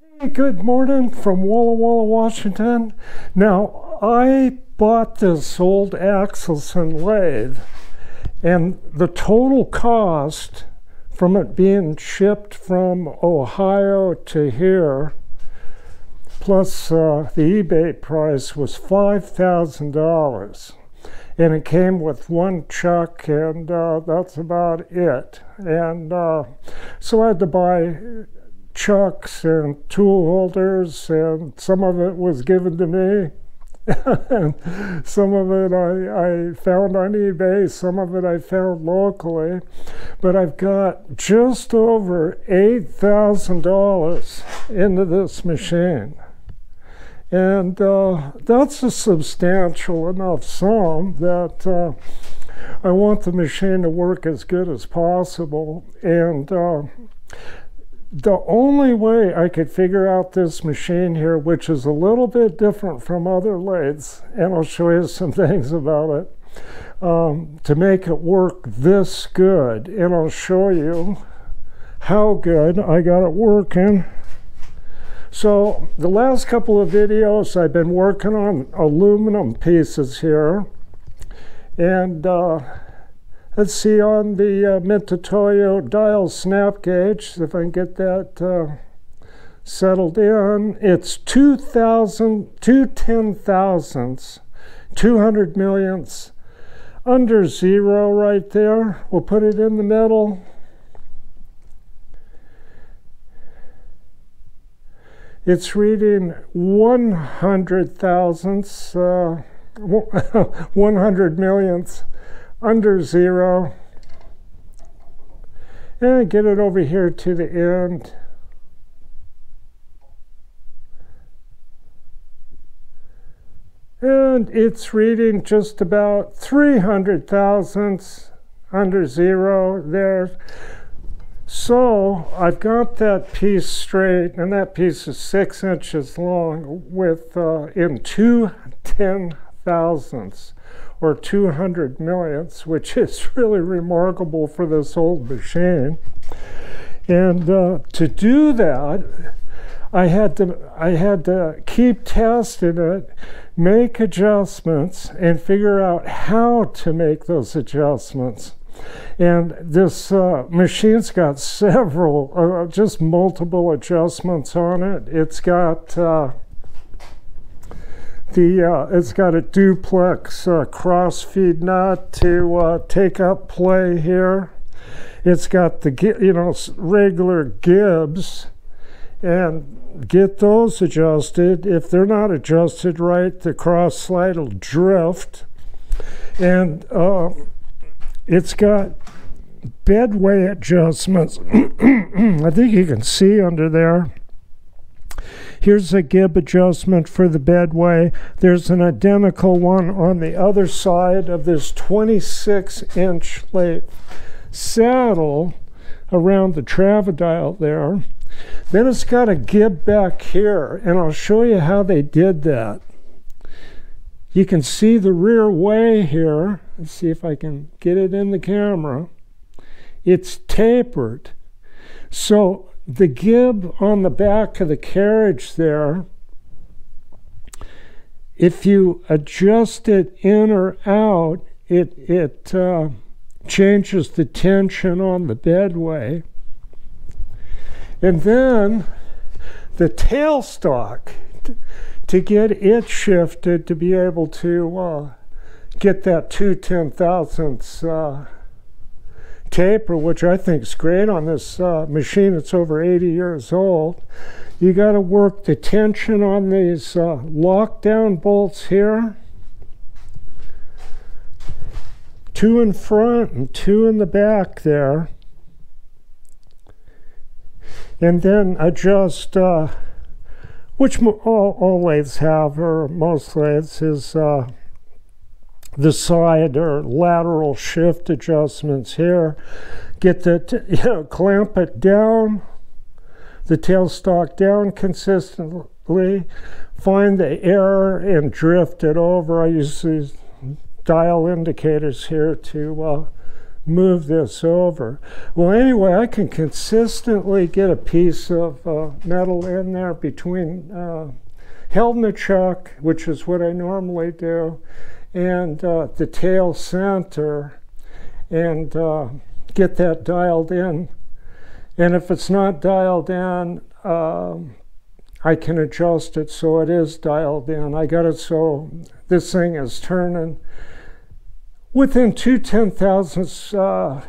Hey, good morning from Walla Walla, Washington. Now, I bought this old Axelson lathe, and the total cost from it being shipped from Ohio to here, plus uh, the eBay price, was $5,000 and it came with one chuck, and uh, that's about it. And uh, so I had to buy chucks and tool holders, and some of it was given to me. and some of it I, I found on eBay, some of it I found locally. But I've got just over $8,000 into this machine. And uh, that's a substantial enough sum that uh, I want the machine to work as good as possible. And uh, the only way I could figure out this machine here, which is a little bit different from other lathes, and I'll show you some things about it, um, to make it work this good. And I'll show you how good I got it working. So the last couple of videos I've been working on aluminum pieces here and uh, let's see on the uh, Mitutoyo dial snap gauge if I can get that uh, settled in it's 2,000 two ten thousandths 200 millionths under zero right there. We'll put it in the middle. It's reading 100 thousandths, uh, 100 millionths under zero. And get it over here to the end. And it's reading just about 300 thousandths under zero there. So I've got that piece straight, and that piece is six inches long with uh, in two ten thousandths or 200 millionths, which is really remarkable for this old machine. And uh, to do that, I had to I had to keep testing it, make adjustments, and figure out how to make those adjustments. And this uh, machine's got several, uh, just multiple adjustments on it. It's got uh, the uh, it's got a duplex uh, cross feed nut to uh, take up play here. It's got the you know regular gibs, and get those adjusted. If they're not adjusted right, the cross slide will drift. And it's got bedway adjustments. I think you can see under there. Here's a gib adjustment for the bedway. There's an identical one on the other side of this 26 inch late saddle around the travedile there. Then it's got a gib back here, and I'll show you how they did that. You can see the rear way here. Let's see if I can get it in the camera. It's tapered. So the gib on the back of the carriage there, if you adjust it in or out, it, it uh, changes the tension on the bedway. And then the tailstock to get it shifted to be able to uh, get that two ten thousandths uh, taper, which I think is great on this uh, machine. It's over 80 years old. You got to work the tension on these uh, lockdown bolts here. Two in front and two in the back there. And then adjust uh, which all, all lathes have, or most lathes, is uh, the side or lateral shift adjustments here. Get the, you know, clamp it down, the tailstock down consistently, find the error and drift it over. I use these dial indicators here to uh, move this over. Well, anyway, I can consistently get a piece of uh, metal in there between uh, held in the chuck, which is what I normally do, and uh, the tail center, and uh, get that dialed in. And if it's not dialed in, um, I can adjust it so it is dialed in. I got it so this thing is turning within two ten thousandths uh,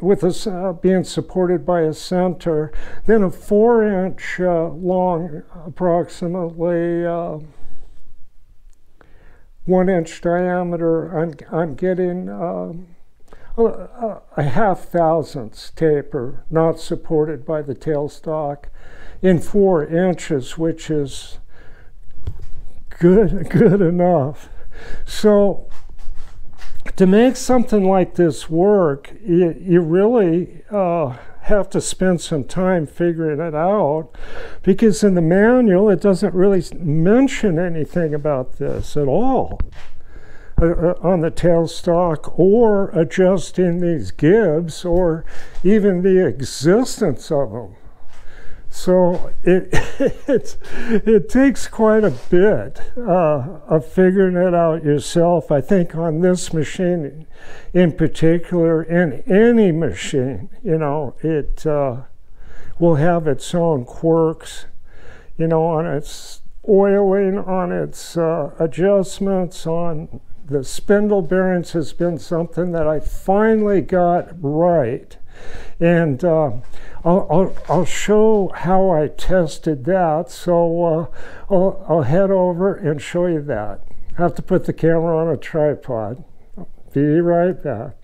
with us uh, being supported by a center, then a four inch uh, long, approximately uh, one inch diameter, I'm, I'm getting um, a, a, half thousandths taper, not supported by the tailstock, in four inches, which is good, good enough. So to make something like this work, you, you really uh, have to spend some time figuring it out because in the manual it doesn't really mention anything about this at all uh, uh on the tailstock or adjusting these gibs or even the existence of them. So it it, it takes quite a bit uh, of figuring it out yourself. I think on this machine, in particular, in any machine, you know, it uh, will have its own quirks, you know, on its oiling, on its uh, adjustments, on the spindle bearings has been something that I finally got right and uh, I'll, I'll, I'll, show how I tested that. So uh, I'll, I'll head over and show you that. I have to put the camera on a tripod. Be right back.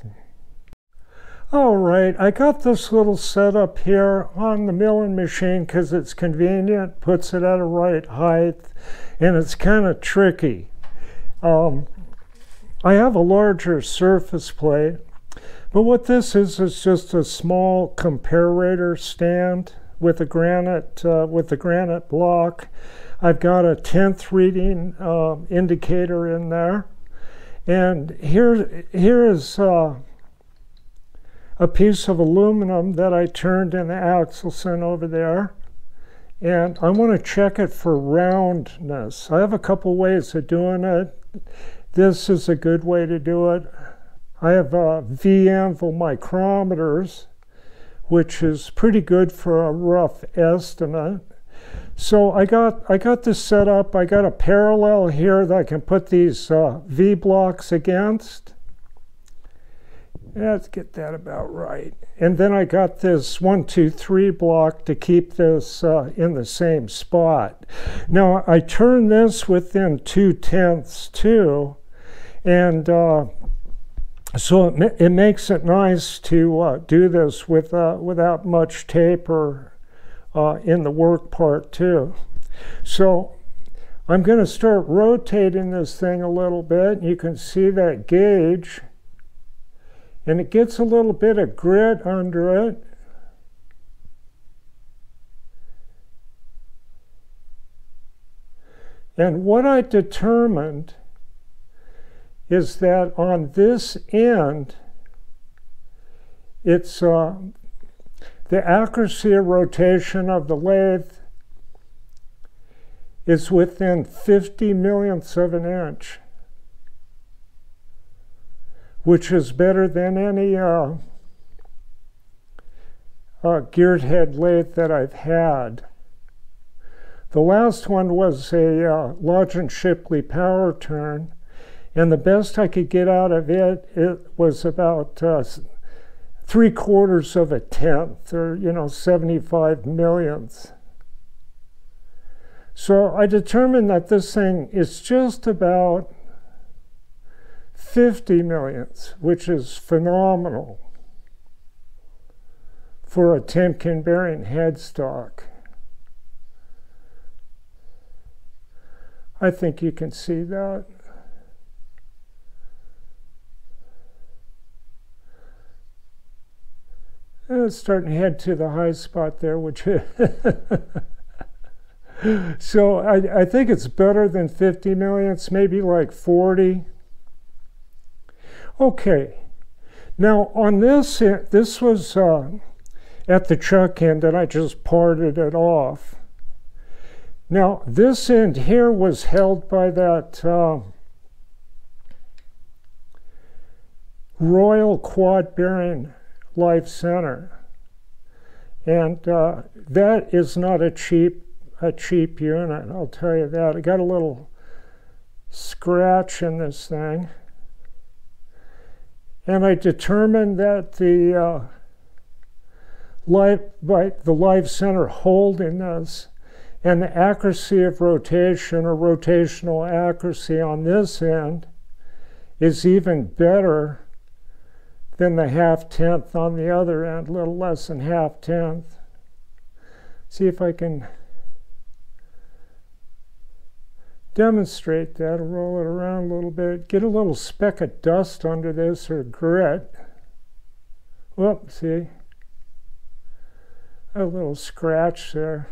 All right, I got this little setup here on the milling machine because it's convenient, puts it at a right height, and it's kind of tricky. Um, I have a larger surface plate, but what this is is just a small comparator stand with a granite uh, with a granite block. I've got a tenth reading uh, indicator in there, and here here is uh, a piece of aluminum that I turned in the Axelson over there. And I want to check it for roundness. I have a couple ways of doing it. This is a good way to do it. I have uh, V anvil micrometers, which is pretty good for a rough estimate. So I got I got this set up. I got a parallel here that I can put these uh, V blocks against. Let's get that about right. And then I got this one, two, three block to keep this uh, in the same spot. Now I turn this within two tenths too, and uh, so it, it makes it nice to uh, do this with, uh, without much taper uh, in the work part too. So I'm going to start rotating this thing a little bit. You can see that gauge and it gets a little bit of grit under it. And what I determined is that on this end, it's uh, the accuracy of rotation of the lathe is within 50 millionths of an inch, which is better than any uh, uh, geared head lathe that I've had. The last one was a uh, Lodge Shipley power turn, and the best I could get out of it, it was about uh, three quarters of a tenth, or, you know, 75 millionths. So I determined that this thing is just about 50 millionths, which is phenomenal for a Timken bearing headstock. I think you can see that. It's starting to head to the high spot there, which so I, I think it's better than 50 million. It's maybe like 40. Okay, now on this, this was uh, at the chuck end and I just parted it off. Now this end here was held by that uh, Royal Quad Bearing Live Center. And uh, that is not a cheap a cheap unit, I'll tell you that. I got a little scratch in this thing. And I determined that the uh, life, by the live center holding this and the accuracy of rotation or rotational accuracy on this end is even better than the half tenth on the other end, a little less than half tenth. See if I can demonstrate that. roll it around a little bit. Get a little speck of dust under this or grit. Whoop, see? A little scratch there.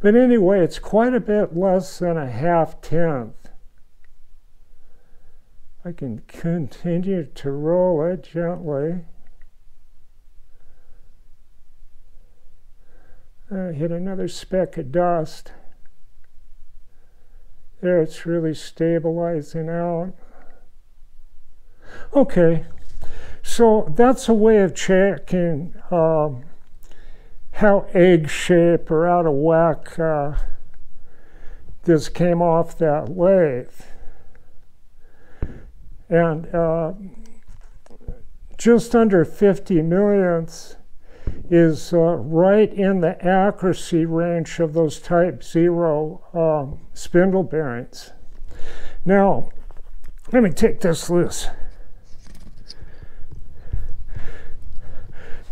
But anyway, it's quite a bit less than a half tenth. I can continue to roll it gently. Uh, hit another speck of dust. There, it's really stabilizing out. Okay, so that's a way of checking um, how egg shape or out of whack uh, this came off that lathe. And uh, just under 50 millionths is uh, right in the accuracy range of those type zero um, spindle bearings. Now, let me take this loose.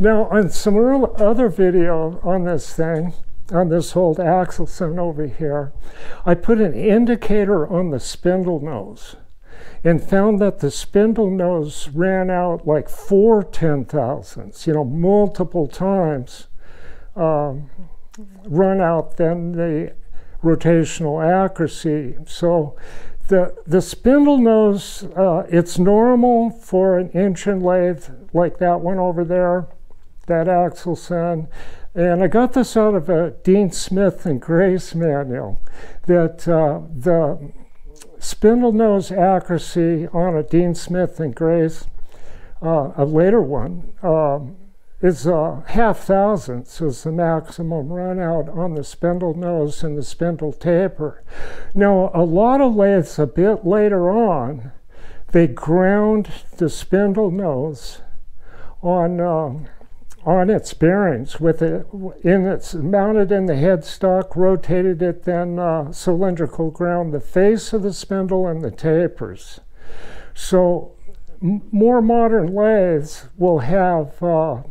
Now, on some other video on this thing, on this old Axelson over here, I put an indicator on the spindle nose and found that the spindle nose ran out like four ten thousandths, you know, multiple times um, run out than the rotational accuracy. So the, the spindle nose, uh, it's normal for an engine lathe like that one over there, that Axelson. And I got this out of a Dean Smith and Grace manual that uh, the spindle nose accuracy on a Dean Smith and Grace, uh, a later one, um, is uh, half thousandths is the maximum run out on the spindle nose and the spindle taper. Now, a lot of lathes a bit later on, they ground the spindle nose on um, on its bearings with it in its mounted in the headstock, rotated it, then uh, cylindrical ground the face of the spindle and the tapers. So more modern lathes will have uh,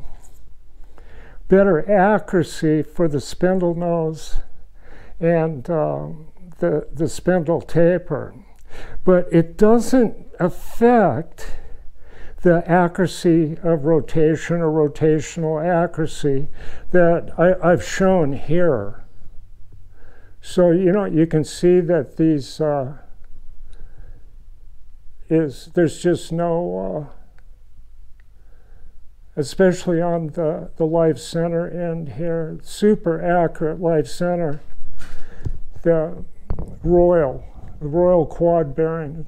better accuracy for the spindle nose and uh, the, the spindle taper. But it doesn't affect the accuracy of rotation or rotational accuracy that I, have shown here. So, you know, you can see that these uh, is, there's just no, uh, especially on the, the live center end here, super accurate live center, the Royal, the Royal quad bearing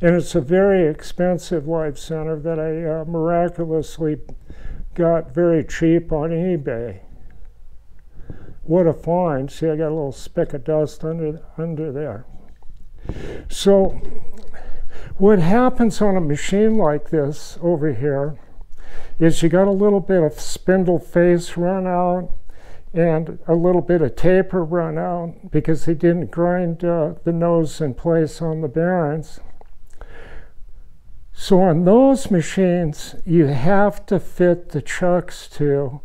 and it's a very expensive live center that I uh, miraculously got very cheap on eBay. What a find. See, I got a little speck of dust under, under there. So, what happens on a machine like this over here is you got a little bit of spindle face run out and a little bit of taper run out because they didn't grind uh, the nose in place on the bearings. So on those machines, you have to fit the chucks to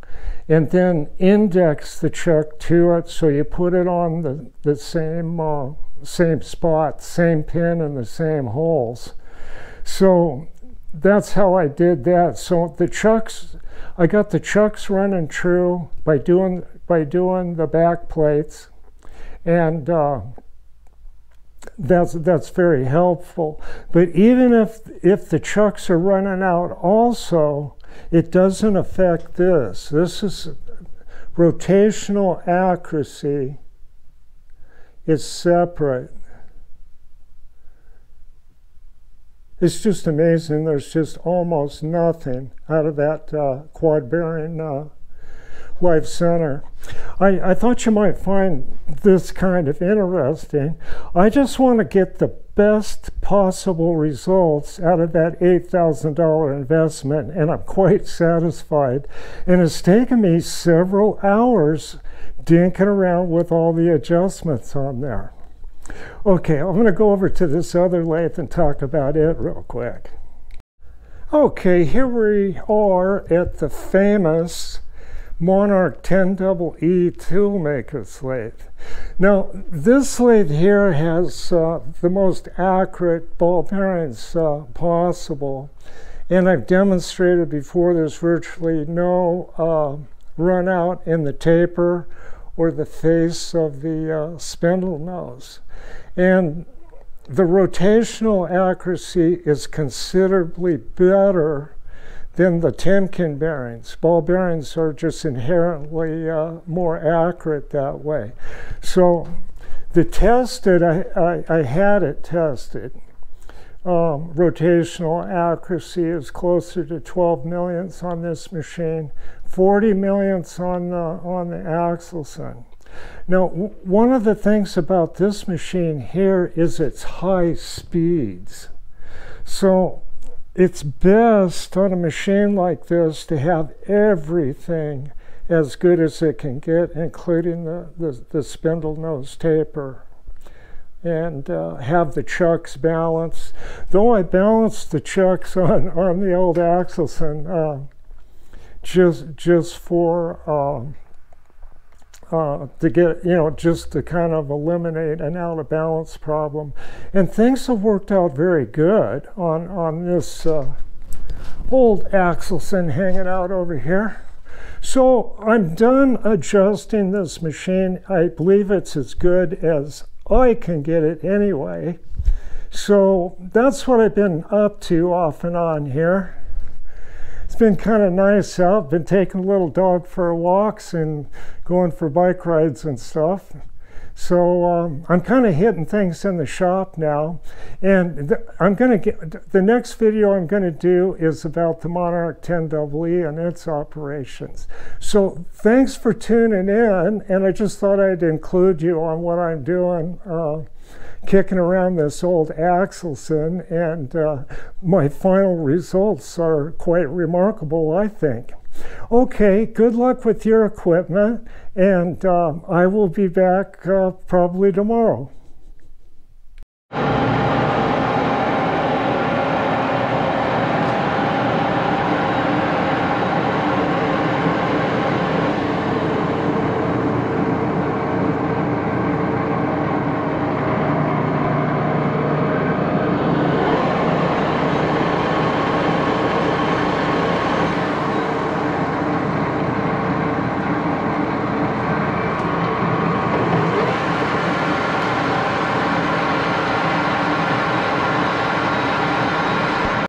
and then index the chuck to it so you put it on the, the same, uh, same spot, same pin and the same holes. So that's how I did that. So the chucks, I got the chucks running true by doing by doing the back plates, and uh, that's that's very helpful. But even if if the chucks are running out, also it doesn't affect this. This is rotational accuracy is separate. It's just amazing. There's just almost nothing out of that uh, quad bearing uh, Live Center. I, I thought you might find this kind of interesting. I just want to get the best possible results out of that $8,000 investment, and I'm quite satisfied. And it's taken me several hours dinking around with all the adjustments on there. Okay, I'm going to go over to this other lathe and talk about it real quick. Okay, here we are at the famous Monarch 10 double E toolmaker's lathe. Now, this lathe here has uh, the most accurate ball bearings uh, possible. And I've demonstrated before there's virtually no uh, run out in the taper or the face of the uh, spindle nose. And the rotational accuracy is considerably better than the Timken bearings. Ball bearings are just inherently uh, more accurate that way. So the tested, I, I, I had it tested. Um, rotational accuracy is closer to 12 millionths on this machine, 40 millionths on the, on the Axelson. Now, one of the things about this machine here is its high speeds. So it's best on a machine like this to have everything as good as it can get, including the, the, the spindle nose taper. And uh, have the chucks balanced. Though I balanced the chucks on, on the old Axelson uh, just, just for um, uh, to get, you know, just to kind of eliminate an out of balance problem. And things have worked out very good on, on this uh, old Axelson hanging out over here. So I'm done adjusting this machine. I believe it's as good as I can get it anyway. So that's what I've been up to off and on here it's been kind of nice out. Been taking little dog for walks and going for bike rides and stuff. So um, I'm kind of hitting things in the shop now, and I'm going to get the next video I'm going to do is about the Monarch 10 EE and its operations. So thanks for tuning in, and I just thought I'd include you on what I'm doing. Uh, kicking around this old Axelson, and uh, my final results are quite remarkable, I think. Okay, good luck with your equipment, and uh, I will be back uh, probably tomorrow.